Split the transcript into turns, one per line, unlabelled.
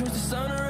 towards the or